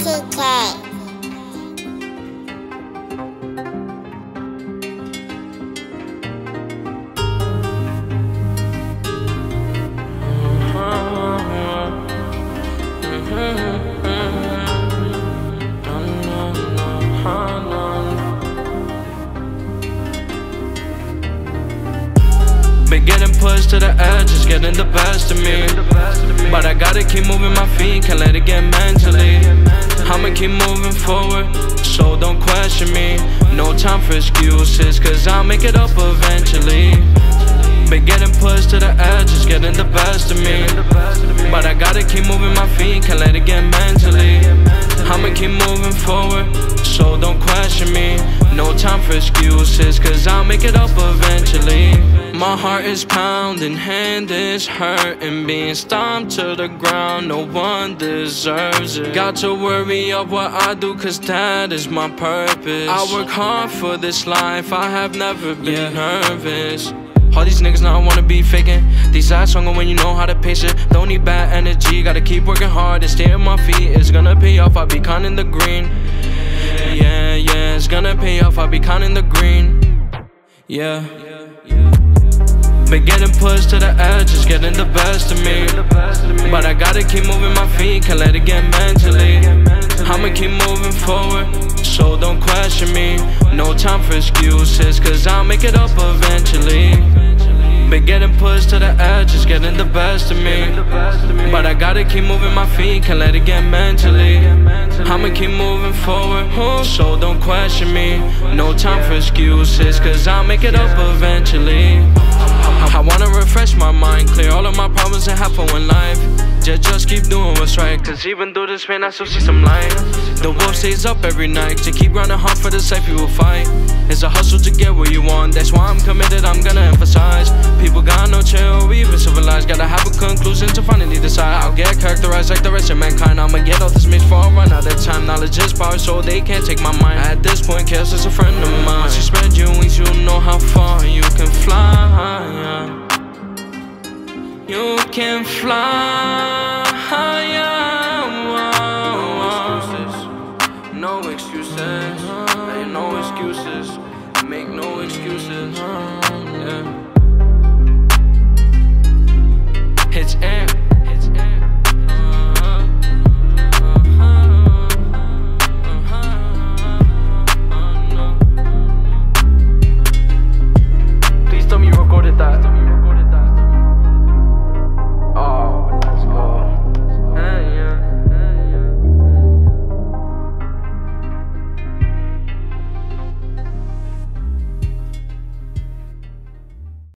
TK. Been getting pushed to the edge, it's getting the best of me. But I gotta keep moving my feet, can't let it get mentally. I'ma keep moving forward, so don't question me. No time for excuses, cause I'll make it up eventually. Been getting pushed to the edge, it's getting the best of me. But I gotta keep moving my feet, can't let it get mentally. I'ma keep moving forward, so don't question me. No time for excuses, cause I'll make it up eventually. My heart is pounding, hand is hurting, being stomped to the ground. No one deserves it. Got to worry of what I do, cause that is my purpose. I work hard for this life, I have never been nervous. All these niggas now wanna be faking. These eyes stronger when you know how to pace it. Don't need bad energy, gotta keep working hard and stay on my feet. It's gonna pay off, I'll be counting the green. Yeah, yeah, it's gonna pay off, I'll be counting the green. Yeah. Been getting pushed to the edge, it's getting the best of me. But I gotta keep moving my feet, can't let it get mentally. I'ma keep moving forward, so don't question me. No time for excuses, cause I'll make it up eventually. Been getting pushed to the edge, it's getting the best of me. But I gotta keep moving my feet, can't let it get mentally. I'ma keep moving forward, so don't question me. No time for excuses, cause I'll make it up eventually. I wanna refresh my mind, clear all of my problems and have fun with life. Just, just keep doing what's right, cause even through this pain, I still see some light. The wolf stays up every night to keep grinding hard for the sake people fight. It's a hustle to get what you want, that's why I'm committed, I'm gonna emphasize. People got no chill, we even civilized. Gotta have a conclusion to finally decide. I'll get characterized like the rest of mankind. I'ma get all this mix for a run out of time. Knowledge is power, so they can't take my mind. At this point, chaos is a friend of mine. Once you spread your wings, you'll know how far you you can fly. No excuses, ain't no excuses, make no excuses. Yeah.